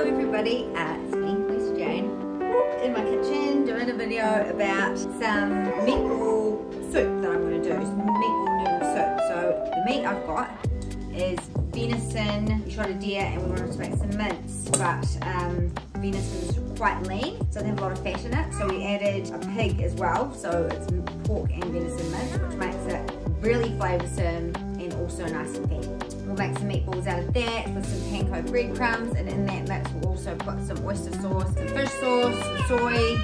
Hello everybody, uh, it's me, Lucy Jaine, in my kitchen doing a video about some meatball soup that I'm going to do, some meatball noodle soup. So the meat I've got is venison, we shot a deer and we wanted to make some mince, but um, venison is quite lean, so they have a lot of fat in it. So we added a pig as well, so it's pork and venison mince, which makes it really flavoursome and also nice and fatty. We'll make some meatballs out of that with some panko breadcrumbs and in that mix we'll also put some oyster sauce, some fish sauce, some soy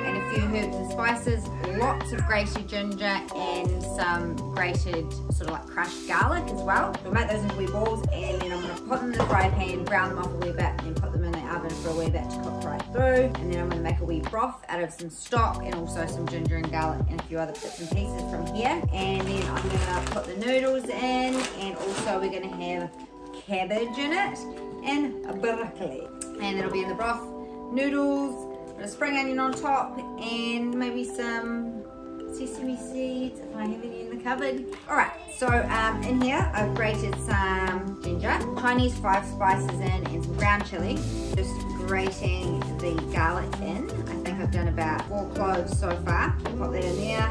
and a few herbs and spices, lots of grated ginger and some grated sort of like crushed garlic as well. We'll make those into wee balls and then I'm going to put them in the fry pan, brown them off a wee bit and put them in the oven for a wee bit to cook right through. And then I'm going to make a wee broth out of some stock and also some ginger and garlic and a few other bits and pieces from here. And then I'm going to put the noodles in and also we're going to have cabbage in it and a broccoli. And it'll be in the broth noodles a spring onion on top and maybe some sesame seeds if I have any in the cupboard. All right, so um, in here I've grated some ginger, Chinese five spices in and some ground chili. Just grating the garlic in. I think I've done about four cloves so far. Put that in there,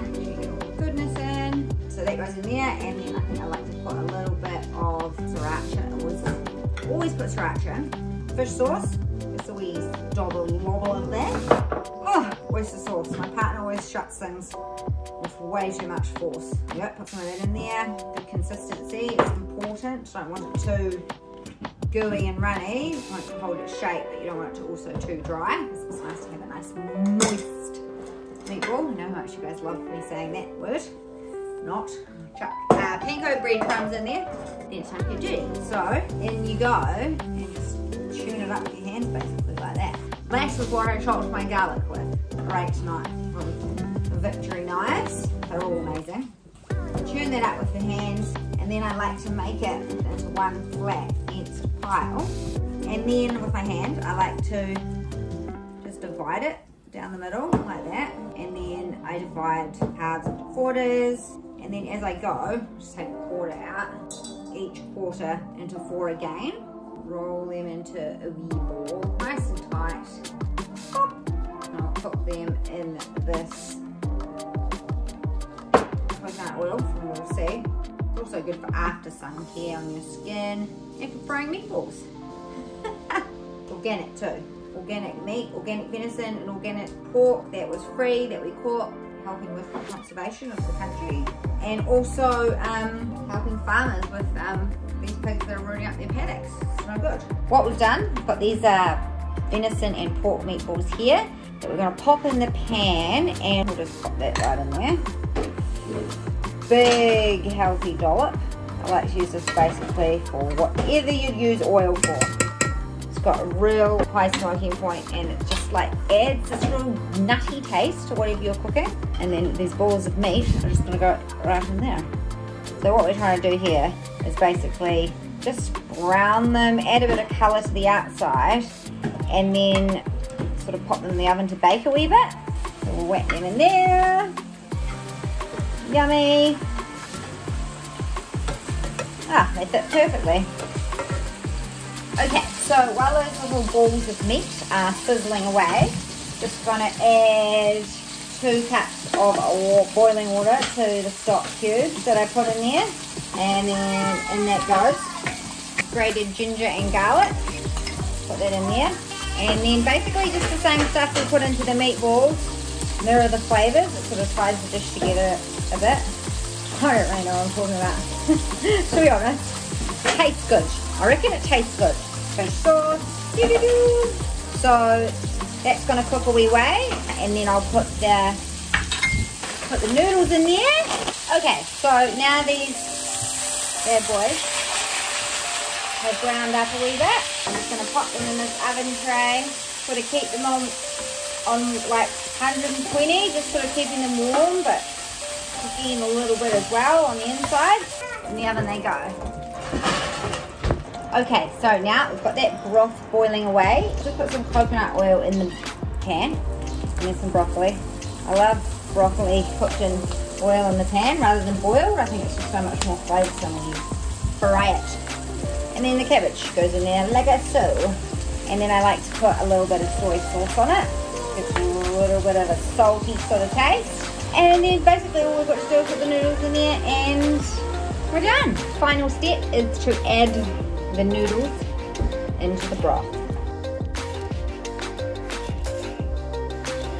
goodness in. So that goes in there and then I think I like to put a little bit of sriracha. Always, always put sriracha. Fish sauce, just a wee dobbly wobble of that. Oh, oyster sauce. My partner always shuts things way too much force. Yep, put some of that in there. Good consistency, it's important. Don't want it too gooey and runny. You want to hold its shape, but you don't want it to also too dry. It's nice to have a nice moist meatball. I know how much you guys love me saying that word. Not. Chuck uh, panko breadcrumbs in there. Then it's your duty. So, in you go, and just tune it up with your hands basically like that. That's with what I chopped my garlic with. Great from Victory Knives. They're all amazing. Turn that up with the hands and then I like to make it into one flat dense pile. And then with my hand I like to just divide it down the middle like that. And then I divide cards into quarters. And then as I go, just take a quarter out, each quarter into four again roll them into a wee ball, nice and tight. And I'll put them in this oil from We'll It's also good for after sun care on your skin and for frying meatballs. organic too. Organic meat, organic venison and organic pork that was free, that we caught, helping with the conservation of the country. And also um, helping farmers with um, these pigs that are ruining up their paddocks. It's no good. What we've done, we've got these uh, venison and pork meatballs here that we're going to pop in the pan and we'll just pop that right in there. Big healthy dollop. I like to use this basically for whatever you'd use oil for. It's got a real high smoking point and it just like adds this real nutty taste to whatever you're cooking. And then these balls of meat are just to go right in there. So what we're trying to do here is basically just brown them, add a bit of colour to the outside, and then sort of pop them in the oven to bake a wee bit. So we'll wet them in there. Yummy. Ah, they fit perfectly. Okay, so while those little balls of meat are sizzling away, just gonna add two cups of boiling water to the stock cubes that I put in there. And then in that goes grated ginger and garlic. Put that in there. And then basically just the same stuff we put into the meatballs. Mirror the flavours. It sort of ties the dish together a bit. I don't really know what I'm talking about. to be honest. It tastes good. I reckon it tastes good. Fish sauce. Doo -doo -doo. So that's to cook a wee way and then I'll put the put the noodles in there. Okay, so now these bad boys have browned up a wee bit. I'm just to pop them in this oven tray. Sort of keep them on on like 120, just sort of keeping them warm, but cooking a little bit as well on the inside. In the oven they go. Okay, so now we've got that broth boiling away. Just put some coconut oil in the pan. And then some broccoli. I love broccoli cooked in oil in the pan rather than boiled. I think it's just so much more flavoursome when you fry it. And then the cabbage goes in there like so. And then I like to put a little bit of soy sauce on it. Gives a little bit of a salty sort of taste. And then basically all we've got to do is put the noodles in there and we're done. Final step is to add the noodles into the broth.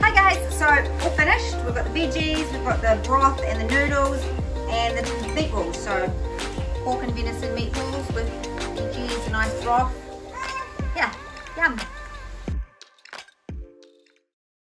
Hi guys, so all finished. We've got the veggies, we've got the broth and the noodles and the meatballs. So pork and venison meatballs with veggies, a nice broth. Yeah, yum.